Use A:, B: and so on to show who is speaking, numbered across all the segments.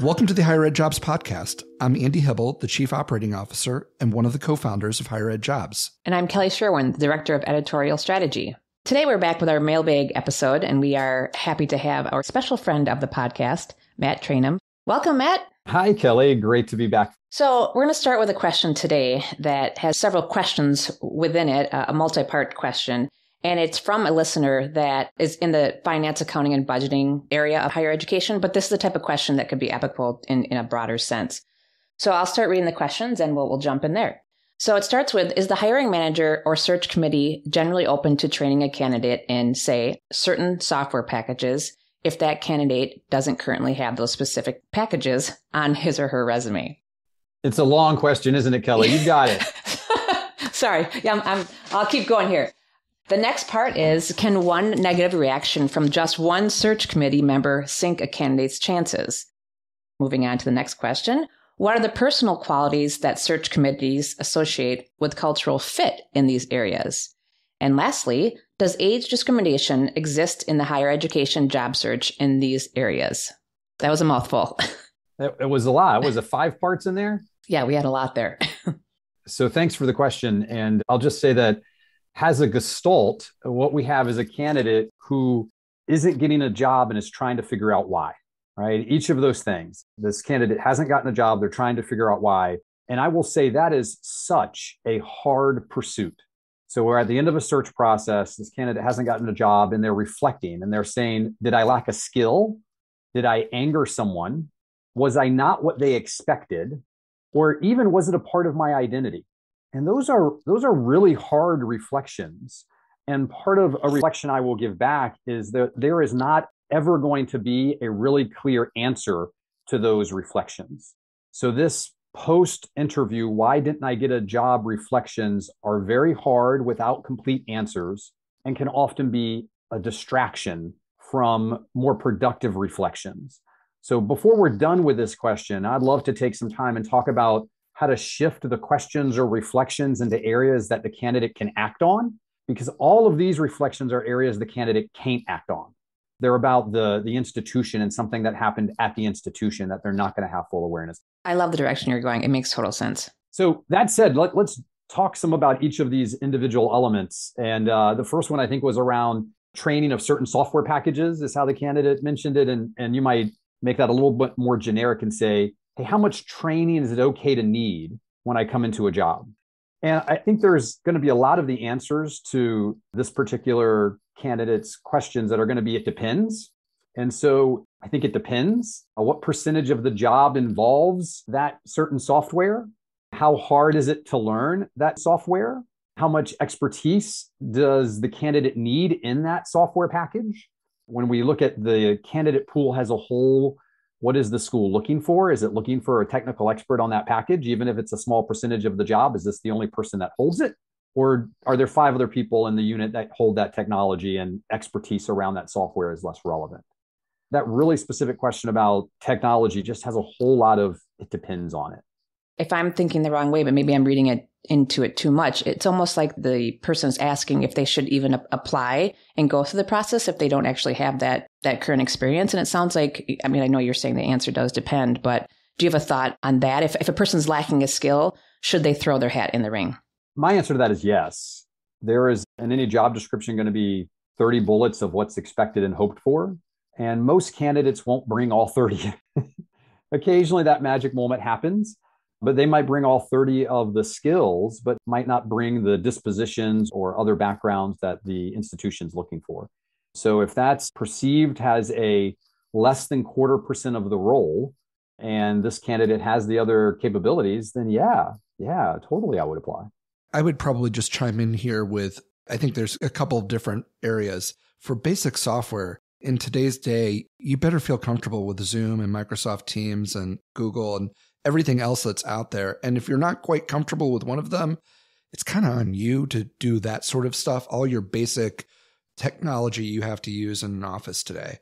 A: Welcome to the Higher Ed Jobs Podcast. I'm Andy Hibble, the Chief Operating Officer and one of the co founders of Higher Ed Jobs.
B: And I'm Kelly Sherwin, the Director of Editorial Strategy. Today we're back with our mailbag episode, and we are happy to have our special friend of the podcast, Matt Trainum. Welcome, Matt.
C: Hi, Kelly. Great to be back.
B: So, we're going to start with a question today that has several questions within it, a multi part question. And it's from a listener that is in the finance, accounting, and budgeting area of higher education. But this is the type of question that could be applicable in, in a broader sense. So, I'll start reading the questions and we'll, we'll jump in there. So it starts with Is the hiring manager or search committee generally open to training a candidate in, say, certain software packages if that candidate doesn't currently have those specific packages on his or her resume?
C: It's a long question, isn't it, Kelly? You've got it.
B: Sorry. Yeah, I'm, I'm, I'll keep going here. The next part is Can one negative reaction from just one search committee member sink a candidate's chances? Moving on to the next question what are the personal qualities that search committees associate with cultural fit in these areas? And lastly, does age discrimination exist in the higher education job search in these areas? That was a mouthful.
C: It, was a lot. Was it five parts in there?
B: Yeah, we had a lot there.
C: so thanks for the question. And I'll just say that has a gestalt, what we have is a candidate who isn't getting a job and is trying to figure out why right? Each of those things. This candidate hasn't gotten a job, they're trying to figure out why. And I will say that is such a hard pursuit. So we're at the end of a search process. This candidate hasn't gotten a job and they're reflecting and they're saying, Did I lack a skill? Did I anger someone? Was I not what they expected? Or even was it a part of my identity? And those are those are really hard reflections. And part of a reflection I will give back is that there is not ever going to be a really clear answer to those reflections. So, this post interview, why didn't I get a job reflections are very hard without complete answers and can often be a distraction from more productive reflections. So, before we're done with this question, I'd love to take some time and talk about how to shift the questions or reflections into areas that the candidate can act on, because all of these reflections are areas the candidate can't act on. They're about the the institution and something that happened at the institution that they're not going to have full awareness.
B: I love the direction you're going. It makes total sense.
C: So that said let, us talk some about each of these individual elements. And uh, the first one i think was around training of certain software packages is how the candidate mentioned it. And, and you might make that a little bit more generic and say hey how much training is it okay to need when i come into a job and i think there's going to be a lot of the answers to this particular candidates questions that are going to be it depends. And so I think it depends. What percentage of the job involves that certain software? How hard is it to learn that software? How much expertise does the candidate need in that software package? When we look at the candidate pool as a whole, what is the school looking for? Is it looking for a technical expert on that package? Even if it's a small percentage of the job, is this the only person that holds it? or are there five other people in the unit that hold that technology and expertise around that software is less relevant that really specific question about technology just has a whole lot of it depends on it
B: if i'm thinking the wrong way but maybe i'm reading it into it too much it's almost like the person's asking if they should even apply and go through the process if they don't actually have that that current experience and it sounds like i mean i know you're saying the answer does depend but do you have a thought on that if, if a person's lacking a skill should they throw their hat in the ring
C: my answer to that is yes. There is in any job description going to be 30 bullets of what's expected and hoped for. And most candidates won't bring all 30. Occasionally that magic moment happens, but they might bring all 30 of the skills, but might not bring the dispositions or other backgrounds that the institution's looking for. So if that's perceived as a less than quarter percent of the role, and this candidate has the other capabilities, then yeah, yeah, totally, I would apply.
A: I would probably just chime in here with I think there's a couple of different areas. For basic software, in today's day, you better feel comfortable with Zoom and Microsoft Teams and Google and everything else that's out there. And if you're not quite comfortable with one of them, it's kind of on you to do that sort of stuff, all your basic technology you have to use in an office today.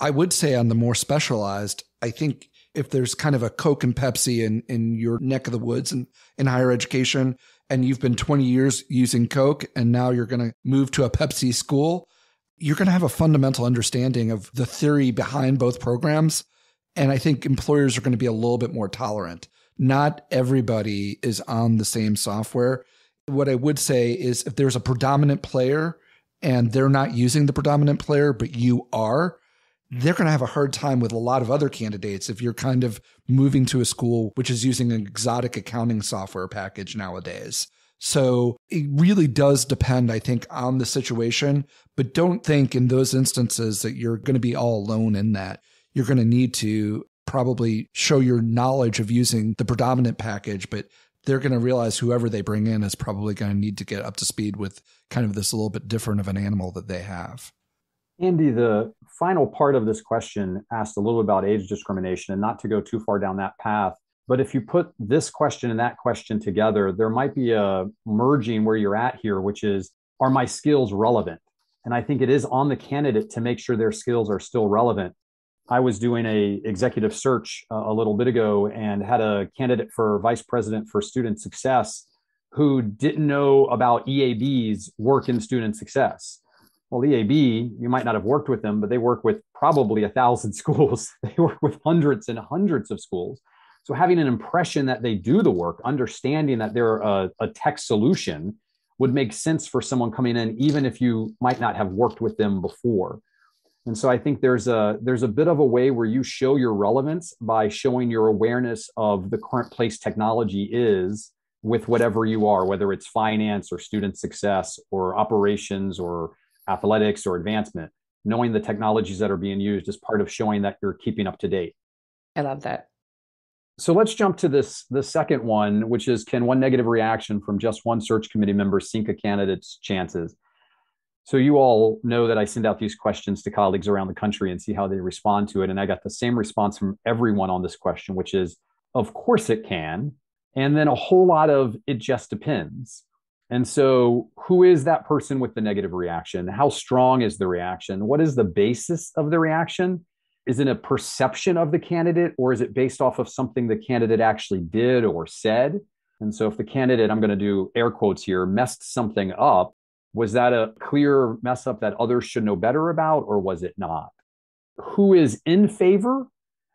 A: I would say on the more specialized, I think if there's kind of a Coke and Pepsi in, in your neck of the woods and in higher education, and you've been 20 years using Coke and now you're going to move to a Pepsi school, you're going to have a fundamental understanding of the theory behind both programs. And I think employers are going to be a little bit more tolerant. Not everybody is on the same software. What I would say is if there's a predominant player and they're not using the predominant player, but you are, they're going to have a hard time with a lot of other candidates if you're kind of moving to a school which is using an exotic accounting software package nowadays. So it really does depend, I think, on the situation. But don't think in those instances that you're going to be all alone in that. You're going to need to probably show your knowledge of using the predominant package, but they're going to realize whoever they bring in is probably going to need to get up to speed with kind of this a little bit different of an animal that they have.
C: Andy, the final part of this question asked a little about age discrimination and not to go too far down that path. But if you put this question and that question together, there might be a merging where you're at here, which is are my skills relevant? And I think it is on the candidate to make sure their skills are still relevant. I was doing a executive search uh, a little bit ago and had a candidate for vice president for student success who didn't know about EAB's work in student success. Well, EAB, you might not have worked with them, but they work with probably a thousand schools. they work with hundreds and hundreds of schools. So having an impression that they do the work, understanding that they're a, a tech solution would make sense for someone coming in, even if you might not have worked with them before. And so I think there's a there's a bit of a way where you show your relevance by showing your awareness of the current place technology is with whatever you are, whether it's finance or student success or operations or athletics or advancement, knowing the technologies that are being used is part of showing that you're keeping up to date.
B: I love that.
C: So let's jump to this the second one, which is can one negative reaction from just one search committee member sink a candidate's chances? So you all know that I send out these questions to colleagues around the country and see how they respond to it. And I got the same response from everyone on this question, which is, of course it can. And then a whole lot of it just depends. And so, who is that person with the negative reaction? How strong is the reaction? What is the basis of the reaction? Is it a perception of the candidate, or is it based off of something the candidate actually did or said? And so, if the candidate, I'm going to do air quotes here, messed something up, was that a clear mess up that others should know better about, or was it not? Who is in favor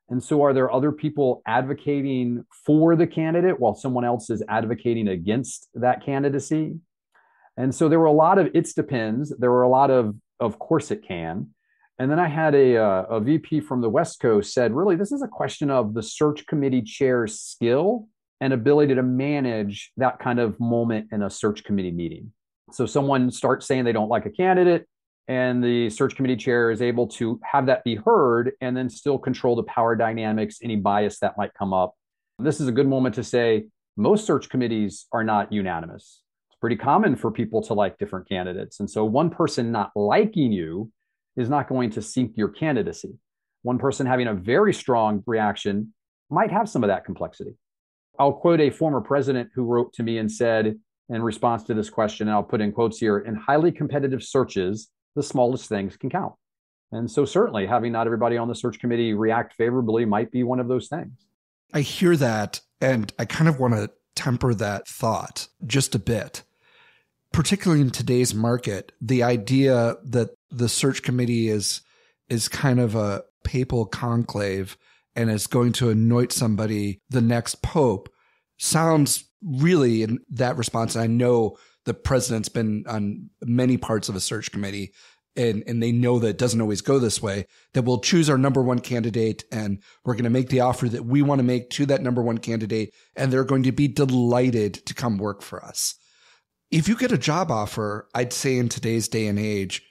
C: and so, are there other people advocating for the candidate while someone else is advocating against that candidacy? And so, there were a lot of it's depends. There were a lot of, of course, it can. And then I had a, uh, a VP from the West Coast said, really, this is a question of the search committee chair's skill and ability to manage that kind of moment in a search committee meeting. So, someone starts saying they don't like a candidate and the search committee chair is able to have that be heard and then still control the power dynamics, any bias that might come up. This is a good moment to say most search committees are not unanimous. It's pretty common for people to like different candidates. And so one person not liking you is not going to sink your candidacy. One person having a very strong reaction might have some of that complexity. I'll quote a former president who wrote to me and said, in response to this question, and I'll put in quotes here in highly competitive searches, the smallest things can count. And so, certainly, having not everybody on the search committee react favorably might be one of those things.
A: I hear that, and I kind of want to temper that thought just a bit. Particularly in today's market, the idea that the search committee is is kind of a papal conclave and is going to anoint somebody the next pope sounds really in that response. And I know the president's been on many parts of a search committee and, and they know that it doesn't always go this way, that we'll choose our number one candidate and we're going to make the offer that we want to make to that number one candidate. And they're going to be delighted to come work for us. If you get a job offer, I'd say in today's day and age,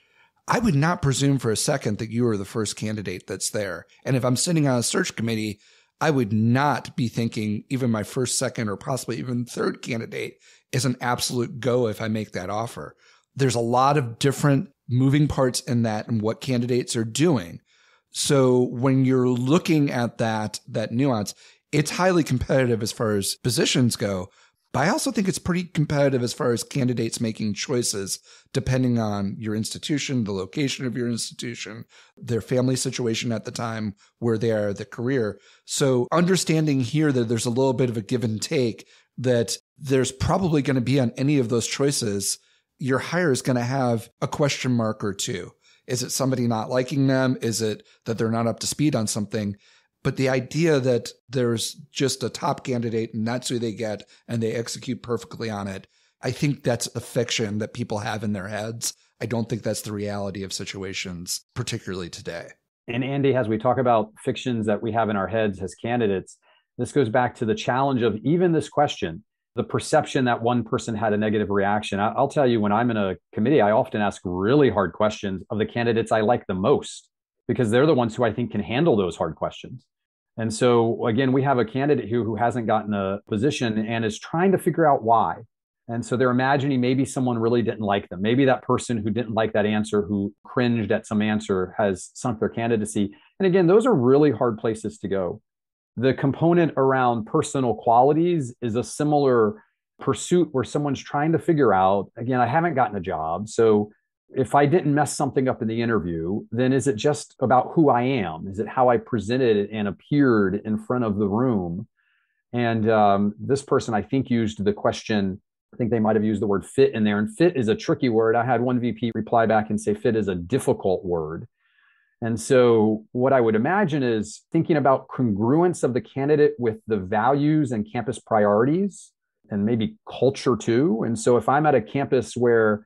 A: I would not presume for a second that you are the first candidate that's there. And if I'm sitting on a search committee, I would not be thinking even my first, second, or possibly even third candidate is an absolute go if I make that offer. There's a lot of different moving parts in that and what candidates are doing. So when you're looking at that, that nuance, it's highly competitive as far as positions go. But I also think it's pretty competitive as far as candidates making choices depending on your institution, the location of your institution, their family situation at the time where they are, the career. So understanding here that there's a little bit of a give and take that there's probably going to be on any of those choices, your hire is going to have a question mark or two. Is it somebody not liking them? Is it that they're not up to speed on something? But the idea that there's just a top candidate and that's who they get and they execute perfectly on it, I think that's a fiction that people have in their heads. I don't think that's the reality of situations, particularly today.
C: And Andy, as we talk about fictions that we have in our heads as candidates, this goes back to the challenge of even this question the perception that one person had a negative reaction. I'll tell you, when I'm in a committee, I often ask really hard questions of the candidates I like the most because they're the ones who I think can handle those hard questions. And so, again, we have a candidate here who hasn't gotten a position and is trying to figure out why. And so they're imagining maybe someone really didn't like them. Maybe that person who didn't like that answer, who cringed at some answer, has sunk their candidacy. And again, those are really hard places to go. The component around personal qualities is a similar pursuit where someone's trying to figure out again, I haven't gotten a job. So if I didn't mess something up in the interview, then is it just about who I am? Is it how I presented and appeared in front of the room? And um, this person, I think, used the question. I think they might have used the word fit in there. And fit is a tricky word. I had one VP reply back and say fit is a difficult word. And so, what I would imagine is thinking about congruence of the candidate with the values and campus priorities and maybe culture too. And so, if I'm at a campus where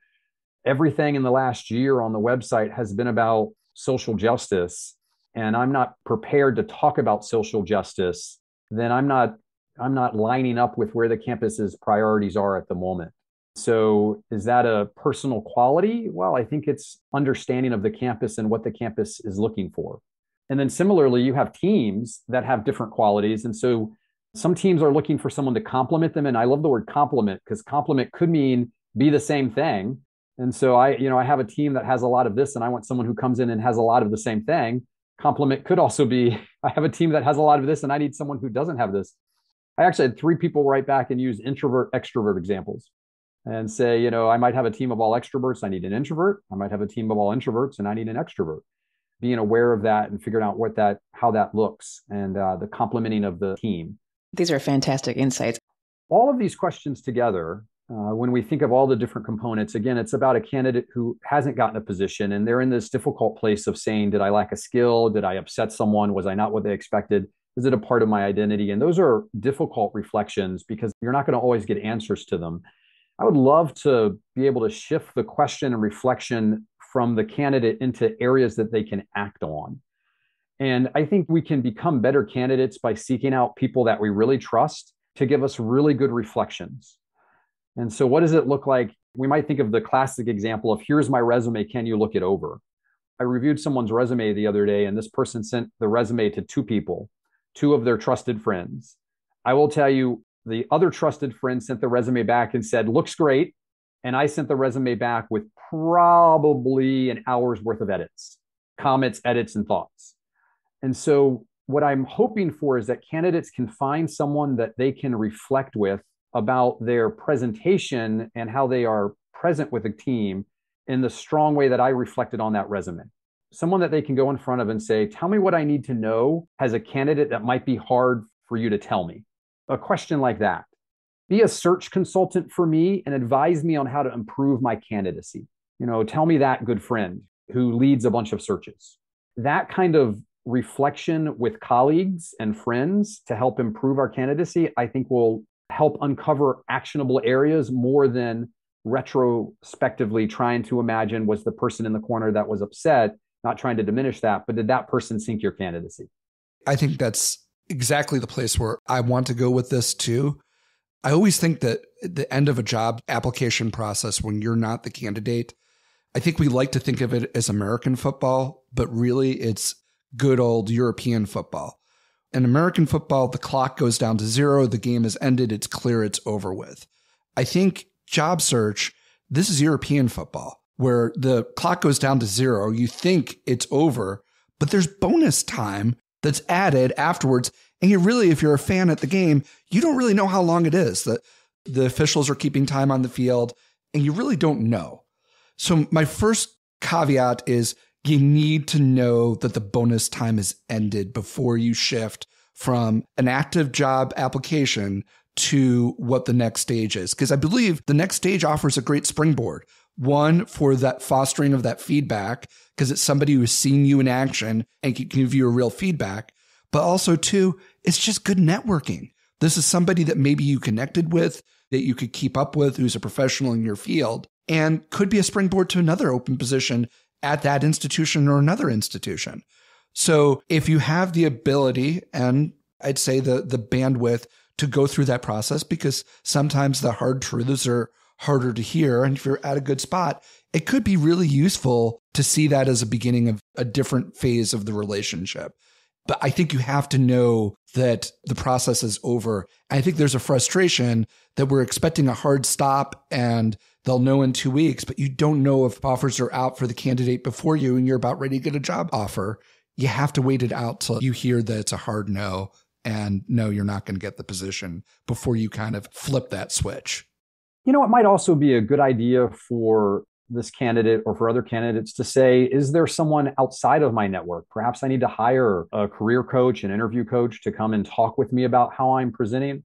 C: everything in the last year on the website has been about social justice and I'm not prepared to talk about social justice, then I'm not I'm not lining up with where the campus's priorities are at the moment. So, is that a personal quality? Well, I think it's understanding of the campus and what the campus is looking for. And then similarly, you have teams that have different qualities. And so, some teams are looking for someone to complement them. And I love the word complement because complement could mean be the same thing. And so, I, you know, I have a team that has a lot of this, and I want someone who comes in and has a lot of the same thing. Complement could also be I have a team that has a lot of this, and I need someone who doesn't have this. I actually had three people write back and use introvert extrovert examples and say, you know, I might have a team of all extroverts, I need an introvert. I might have a team of all introverts, and I need an extrovert. Being aware of that and figuring out what that, how that looks, and uh, the complementing of the team.
B: These are fantastic insights.
C: All of these questions together, uh, when we think of all the different components, again, it's about a candidate who hasn't gotten a position and they're in this difficult place of saying, Did I lack a skill? Did I upset someone? Was I not what they expected? Is it a part of my identity? And those are difficult reflections because you're not going to always get answers to them. I would love to be able to shift the question and reflection from the candidate into areas that they can act on. And I think we can become better candidates by seeking out people that we really trust to give us really good reflections. And so, what does it look like? We might think of the classic example of here's my resume, can you look it over? I reviewed someone's resume the other day, and this person sent the resume to two people, two of their trusted friends. I will tell you, the other trusted friend sent the resume back and said, looks great. And I sent the resume back with probably an hour's worth of edits, comments, edits, and thoughts. And so, what I'm hoping for is that candidates can find someone that they can reflect with about their presentation and how they are present with a team in the strong way that I reflected on that resume. Someone that they can go in front of and say, Tell me what I need to know as a candidate that might be hard for you to tell me a question like that. Be a search consultant for me and advise me on how to improve my candidacy. You know, tell me that, good friend who leads a bunch of searches. That kind of reflection with colleagues and friends to help improve our candidacy, I think will help uncover actionable areas more than retrospectively trying to imagine was the person in the corner that was upset, not trying to diminish that, but did that person sink your candidacy?
A: I think that's exactly the place where I want to go with this too. I always think that the end of a job application process, when you're not the candidate, I think we like to think of it as American football, but really it's good old European football. In American football, the clock goes down to zero, the game is ended, it's clear, it's over with. I think job search, this is European football, where the clock goes down to zero, you think it's over, but there's bonus time that's added afterwards. And you really, if you're a fan at the game, you don't really know how long it is that the officials are keeping time on the field, and you really don't know. So my first caveat is you need to know that the bonus time is ended before you shift from an active job application to what the next stage is. Because I believe the next stage offers a great springboard. One for that fostering of that feedback, because it's somebody who's seen you in action and can give you a real feedback. But also, too, it's just good networking. This is somebody that maybe you connected with, that you could keep up with, who's a professional in your field, and could be a springboard to another open position at that institution or another institution. So if you have the ability and I'd say the the bandwidth to go through that process because sometimes the hard truths are harder to hear and if you're at a good spot, it could be really useful to see that as a beginning of a different phase of the relationship. But I think you have to know that the process is over. I think there's a frustration that we're expecting a hard stop and they'll know in two weeks, but you don't know if offers are out for the candidate before you and you're about ready to get a job offer. You have to wait it out till you hear that it's a hard no and no, you're not going to get the position before you kind of flip that switch.
C: You know, it might also be a good idea for this candidate or for other candidates to say, is there someone outside of my network? Perhaps I need to hire a career coach, an interview coach to come and talk with me about how I'm presenting.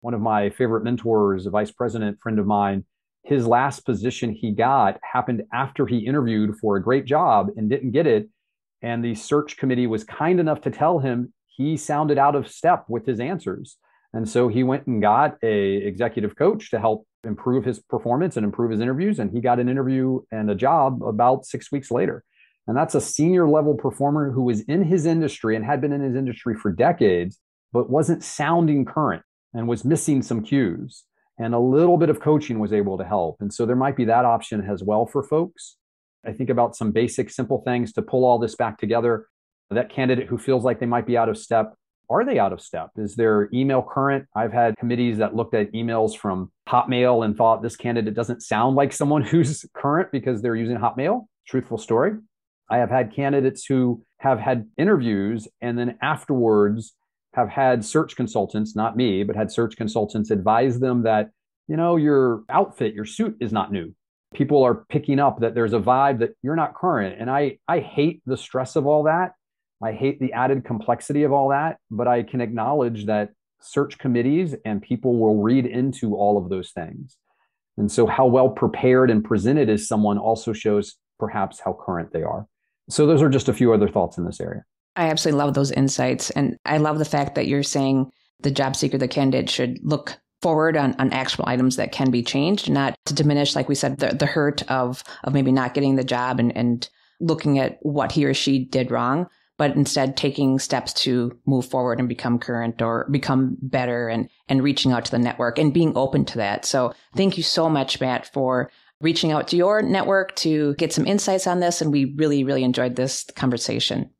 C: One of my favorite mentors, a vice president friend of mine, his last position he got happened after he interviewed for a great job and didn't get it. And the search committee was kind enough to tell him he sounded out of step with his answers. And so he went and got a executive coach to help improve his performance and improve his interviews. And he got an interview and a job about six weeks later. And that's a senior level performer who was in his industry and had been in his industry for decades, but wasn't sounding current and was missing some cues. And a little bit of coaching was able to help. And so there might be that option as well for folks. I think about some basic, simple things to pull all this back together. That candidate who feels like they might be out of step, are they out of step? Is their email current? I've had committees that looked at emails from Hotmail and thought this candidate doesn't sound like someone who's current because they're using Hotmail. Truthful story. I have had candidates who have had interviews and then afterwards have had search consultants, not me, but had search consultants advise them that, you know, your outfit, your suit is not new. People are picking up that there's a vibe that you're not current. And I, I hate the stress of all that. I hate the added complexity of all that, but I can acknowledge that search committees and people will read into all of those things. And so, how well prepared and presented is someone also shows perhaps how current they are. So, those are just a few other thoughts in this area.
B: I absolutely love those insights. And I love the fact that you're saying the job seeker, the candidate should look forward on, on actual items that can be changed, not to diminish, like we said, the, the hurt of, of maybe not getting the job and, and looking at what he or she did wrong, but instead taking steps to move forward and become current or become better and, and reaching out to the network and being open to that. So thank you so much, Matt, for reaching out to your network to get some insights on this. And we really, really enjoyed this conversation.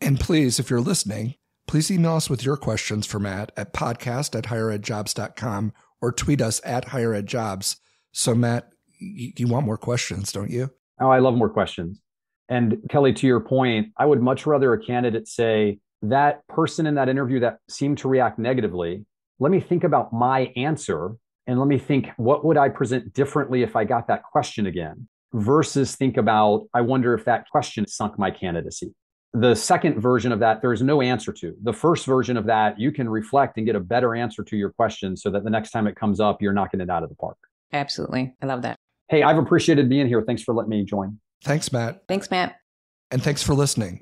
A: And please, if you're listening, please email us with your questions for Matt at podcast at higheredjobs.com or tweet us at higheredjobs. So, Matt, you want more questions, don't you?
C: Oh, I love more questions. And Kelly, to your point, I would much rather a candidate say, that person in that interview that seemed to react negatively, let me think about my answer and let me think, what would I present differently if I got that question again? Versus think about, I wonder if that question sunk my candidacy. The second version of that, there is no answer to. The first version of that, you can reflect and get a better answer to your question so that the next time it comes up, you're knocking it out of the park.
B: Absolutely. I love that.
C: Hey, I've appreciated being here. Thanks for letting me join.
A: Thanks, Matt.
B: Thanks, Matt.
A: And thanks for listening.